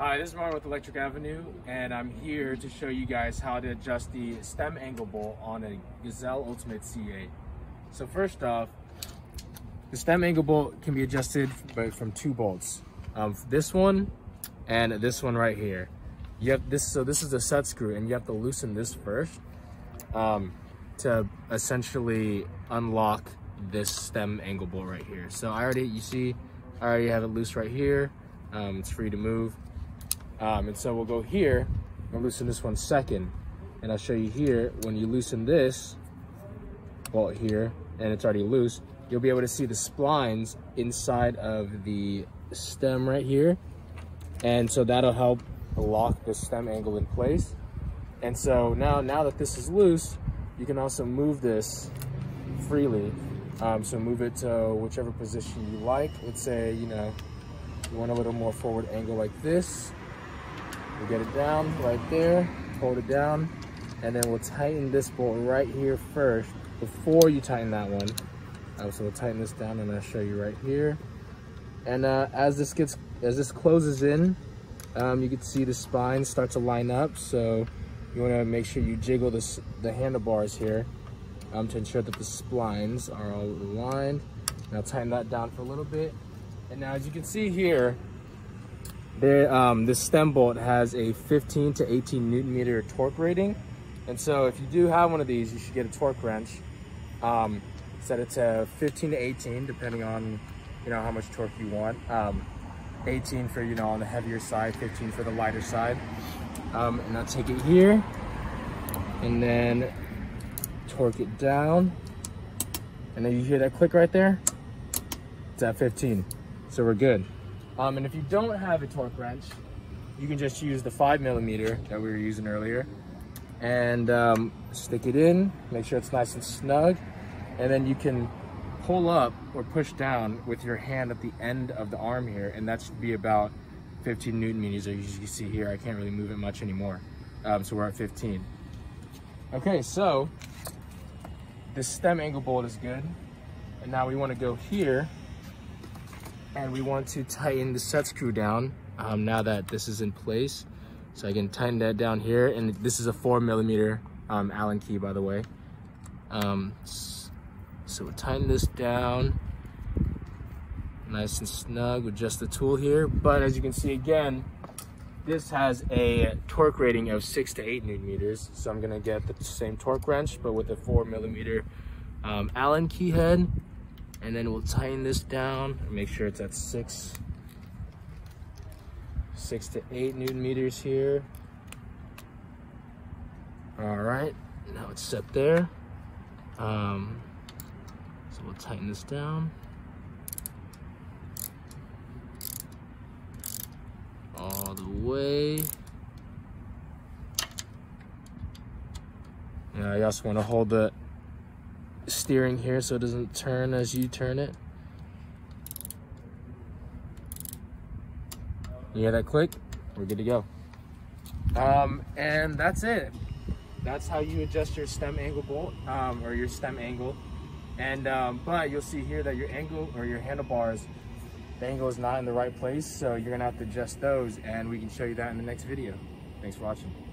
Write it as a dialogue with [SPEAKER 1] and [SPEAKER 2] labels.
[SPEAKER 1] Hi, this is Martin with Electric Avenue, and I'm here to show you guys how to adjust the stem angle bolt on a Gazelle Ultimate C8. So first off, the stem angle bolt can be adjusted from two bolts. Um, this one and this one right here. You have this, so this is a set screw, and you have to loosen this first um, to essentially unlock this stem angle bolt right here. So I already, you see, I already have it loose right here. Um, it's free to move. Um, and so we'll go here and loosen this one second. And I'll show you here, when you loosen this bolt here, and it's already loose, you'll be able to see the splines inside of the stem right here. And so that'll help lock the stem angle in place. And so now, now that this is loose, you can also move this freely. Um, so move it to whichever position you like. Let's say, you know, you want a little more forward angle like this. We'll get it down right there, hold it down, and then we'll tighten this bolt right here first before you tighten that one. Um, so we'll tighten this down and I'll show you right here. And uh, as this gets, as this closes in, um, you can see the spine start to line up. So you wanna make sure you jiggle this, the handlebars here um, to ensure that the splines are all aligned. I'll tighten that down for a little bit. And now as you can see here, there, um, this stem bolt has a 15 to 18 newton meter torque rating. And so if you do have one of these, you should get a torque wrench. Um, set it to 15 to 18, depending on, you know, how much torque you want. Um, 18 for, you know, on the heavier side, 15 for the lighter side. Um, and I'll take it here and then torque it down. And then you hear that click right there? It's at 15, so we're good. Um, and if you don't have a torque wrench, you can just use the five millimeter that we were using earlier and um, stick it in, make sure it's nice and snug. And then you can pull up or push down with your hand at the end of the arm here. And that should be about 15 Newton meters. As you can see here, I can't really move it much anymore. Um, so we're at 15. Okay, so the stem angle bolt is good. And now we want to go here and we want to tighten the set screw down um, now that this is in place. So I can tighten that down here. And this is a four millimeter um, Allen key, by the way. Um, so we'll tighten this down nice and snug with just the tool here. But as you can see again, this has a torque rating of six to eight newton meters. So I'm gonna get the same torque wrench, but with a four millimeter um, Allen key head. And then we'll tighten this down and make sure it's at six, six to eight newton meters here. All right, now it's set there. Um, so we'll tighten this down. All the way. Yeah, you also want to hold the steering here so it doesn't turn as you turn it. You hear that click? We're good to go. Um, and that's it. That's how you adjust your stem angle bolt um, or your stem angle. And um, but you'll see here that your angle or your handlebars, the angle is not in the right place. So you're gonna have to adjust those and we can show you that in the next video. Thanks for watching.